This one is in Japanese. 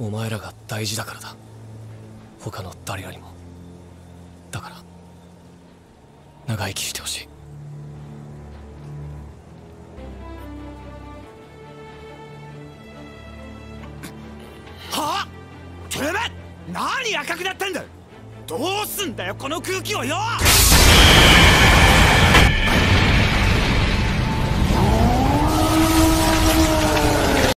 お前らが大事だからだ。他の誰よりも。だから長生きしてほしい。は？あてめえ何赤くなってんだどうすんだよこの空気をよ。